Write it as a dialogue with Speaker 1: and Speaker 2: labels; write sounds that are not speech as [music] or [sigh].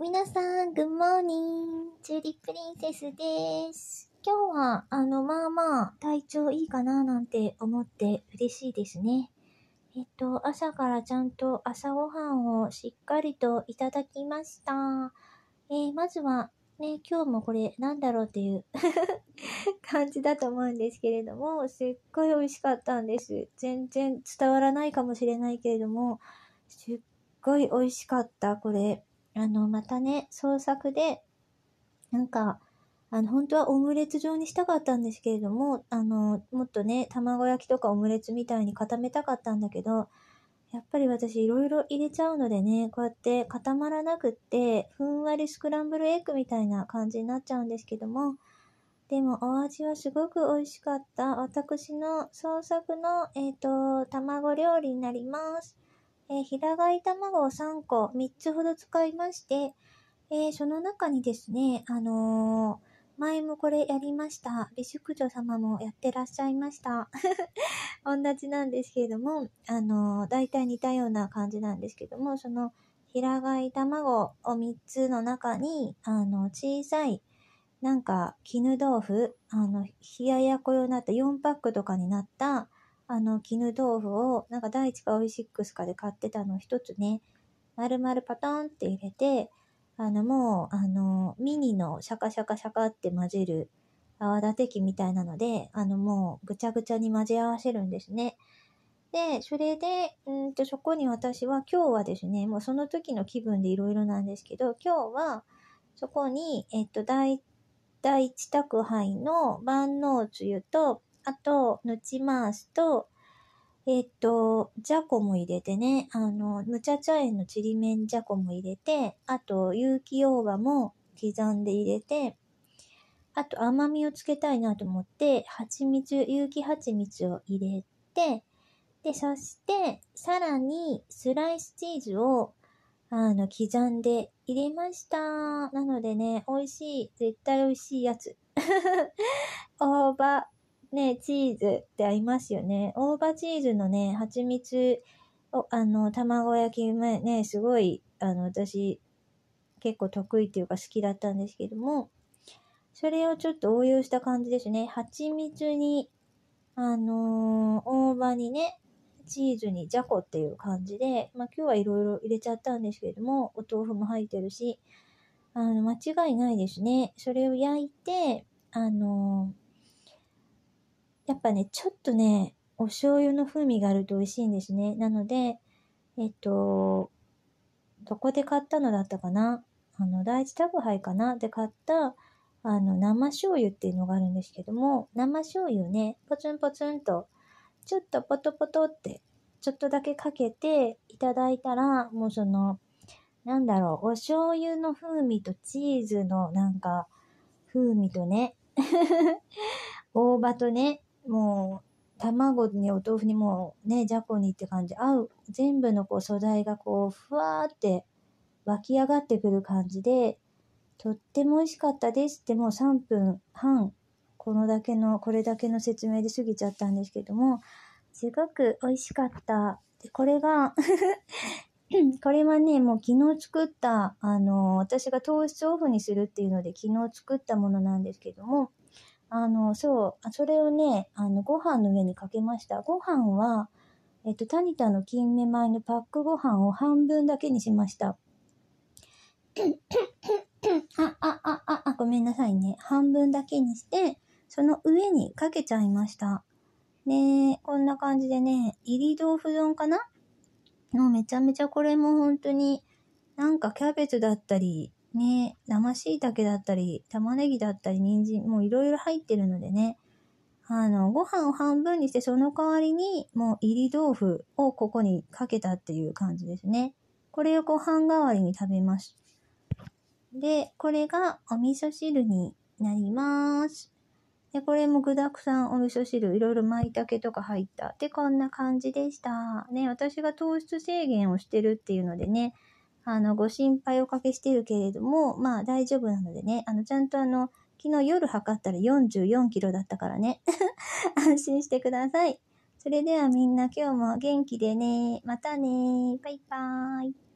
Speaker 1: 皆さん、グッモーニング。チューリッププリンセスです。今日は、あの、まあまあ、体調いいかななんて思って嬉しいですね。えっと、朝からちゃんと朝ごはんをしっかりといただきました。えー、まずは、ね、今日もこれなんだろうっていう [laughs] 感じだと思うんですけれども、すっごい美味しかったんです。全然伝わらないかもしれないけれども、すっごい美味しかった、これ。あの、またね、創作で、なんか、あの、本当はオムレツ状にしたかったんですけれども、あの、もっとね、卵焼きとかオムレツみたいに固めたかったんだけど、やっぱり私いろいろ入れちゃうのでね、こうやって固まらなくって、ふんわりスクランブルエッグみたいな感じになっちゃうんですけども、でもお味はすごく美味しかった。私の創作の、えっ、ー、と、卵料理になります。えー、平飼い卵を3個、3つほど使いまして、えー、その中にですね、あの前もこれやりました。美淑女様もやってらっしゃいました。[laughs] 同じなんですけれども、あの大体似たような感じなんですけども、その平飼い卵を3つの中に、あの、小さい、なんか、絹豆腐、あの、冷ややこ用になった4パックとかになった、あの、絹豆腐を、なんか第一かオイシックスかで買ってたの一つね、丸々パタンって入れて、あの、もう、あの、ミニのシャカシャカシャカって混ぜる泡立て器みたいなので、あの、もうぐちゃぐちゃに混ぜ合わせるんですね。で、それで、うんと、そこに私は今日はですね、もうその時の気分でいろいろなんですけど、今日は、そこに、えっと、第、第一宅配の万能つゆと、あと、ぬち回すと、えっ、と、じゃこも入れてね、あの、むちゃちゃ園のちりめんじゃこも入れて、あと、有機大葉も刻んで入れて、あと甘みをつけたいなと思って、蜂蜜、有機蜂蜜を入れて、で、そして、さらにスライスチーズを、あの、刻んで入れました。なのでね、美味しい、絶対美味しいやつ。[laughs] 大葉、ね、チーズってありますよね。大葉チーズのね、蜂蜜を、あの、卵焼きね、すごい、あの、私、結構得意っていうか好きだったんですけども、それをちょっと応用した感じですね。蜂蜜に、あのー、大葉にね、チーズにじゃこっていう感じで、まあ今日はいろいろ入れちゃったんですけれども、お豆腐も入ってるし、あの、間違いないですね。それを焼いて、あのーやっぱね、ちょっとね、お醤油の風味があると美味しいんですね。なので、えっと、どこで買ったのだったかな？あの、第一宅配かな？で買った、あの、生醤油っていうのがあるんですけども、生醤油ね、ポツンポツンと、ちょっとポトポトって、ちょっとだけかけていただいたら、もうその、なんだろう、お醤油の風味とチーズのなんか、風味とね、[laughs] 大葉とね、もう、卵にお豆腐にもうね、じゃこにって感じ、合う、全部のこう素材がこう、ふわーって湧き上がってくる感じで、とっても美味しかったですってもう3分半、このだけの、これだけの説明で過ぎちゃったんですけども、すごく美味しかった。で、これがこれはね、もう昨日作った、あの、私が糖質オフにするっていうので昨日作ったものなんですけども、あの、そう、それをね、あの、ご飯の上にかけました。ご飯は、えっと、タニタの金目米のパックご飯を半分だけにしました。[coughs] あ、あ、あ、あ、あ、ごめんなさいね。半分だけにして、その上にかけちゃいました。ねこんな感じでね、入り豆腐丼かな？もうめちゃめちゃこれも本当に、なんかキャベツだったり、ね、生椎茸だったり、玉ねぎだったり、人参、もういろいろ入ってるのでね、あの、ご飯を半分にして、その代わりに、もう入り豆腐をここにかけたっていう感じですね。これをご飯代わりに食べます。で、これがお味噌汁になります。で、これも具沢山お味噌汁、いろいろ舞茸とか入った。で、こんな感じでした。ね、私が糖質制限をしてるっていうのでね、あの、ご心配おかけしてるけれども、まあ大丈夫なのでね、あの、ちゃんとあの、昨日夜測ったら44キロだったからね。[laughs] 安心してください。それではみんな今日も元気でね。またね。バイバーイ。